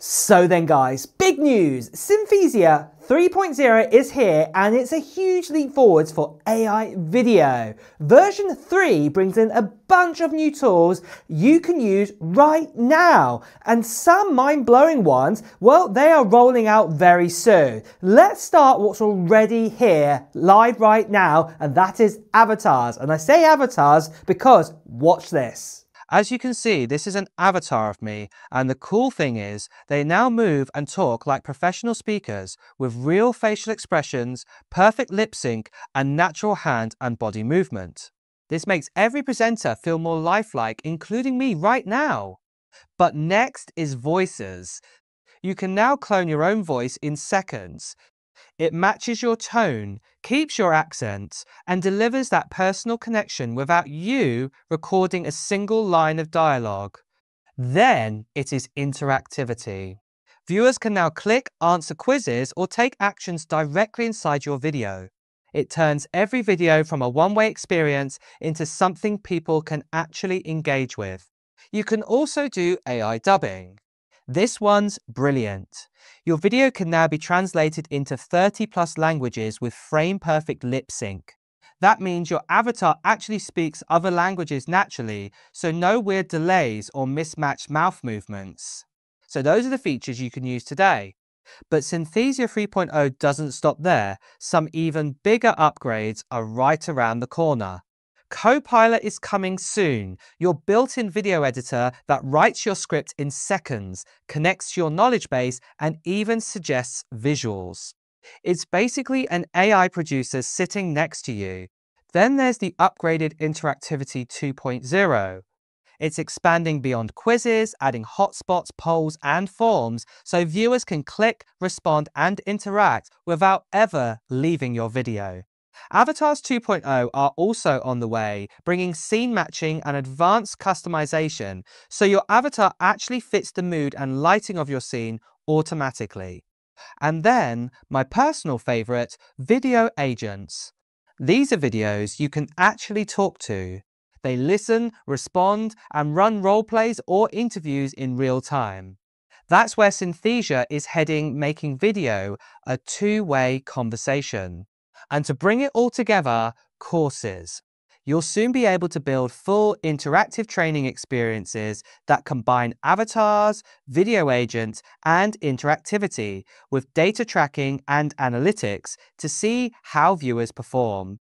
So then guys, big news! Synthesia 3.0 is here and it's a huge leap forwards for AI video. Version 3 brings in a bunch of new tools you can use right now. And some mind-blowing ones, well, they are rolling out very soon. Let's start what's already here, live right now, and that is avatars. And I say avatars because watch this. As you can see, this is an avatar of me, and the cool thing is, they now move and talk like professional speakers with real facial expressions, perfect lip sync, and natural hand and body movement. This makes every presenter feel more lifelike, including me right now. But next is voices. You can now clone your own voice in seconds. It matches your tone, keeps your accent, and delivers that personal connection without you recording a single line of dialogue. Then it is interactivity. Viewers can now click, answer quizzes, or take actions directly inside your video. It turns every video from a one-way experience into something people can actually engage with. You can also do AI dubbing. This one's brilliant. Your video can now be translated into 30 plus languages with frame perfect lip sync. That means your avatar actually speaks other languages naturally, so no weird delays or mismatched mouth movements. So those are the features you can use today. But Synthesia 3.0 doesn't stop there. Some even bigger upgrades are right around the corner. Copilot is coming soon, your built-in video editor that writes your script in seconds, connects to your knowledge base, and even suggests visuals. It's basically an AI producer sitting next to you. Then there's the upgraded Interactivity 2.0. It's expanding beyond quizzes, adding hotspots, polls, and forms so viewers can click, respond, and interact without ever leaving your video. Avatars 2.0 are also on the way, bringing scene matching and advanced customization so your avatar actually fits the mood and lighting of your scene automatically. And then, my personal favorite, video agents. These are videos you can actually talk to. They listen, respond, and run role plays or interviews in real time. That's where Synthesia is heading, making video a two-way conversation. And to bring it all together, courses. You'll soon be able to build full interactive training experiences that combine avatars, video agents, and interactivity with data tracking and analytics to see how viewers perform.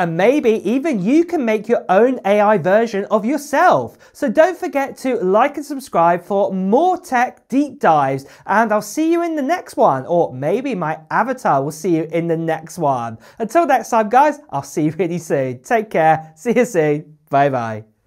And maybe even you can make your own AI version of yourself. So don't forget to like and subscribe for more tech deep dives. And I'll see you in the next one. Or maybe my avatar will see you in the next one. Until next time, guys, I'll see you really soon. Take care. See you soon. Bye bye.